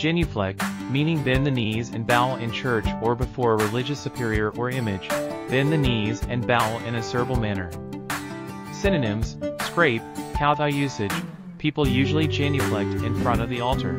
Genuflect, meaning bend the knees and bow in church or before a religious superior or image. Bend the knees and bow in a servile manner. Synonyms, scrape, kowtow usage, people usually genuflect in front of the altar.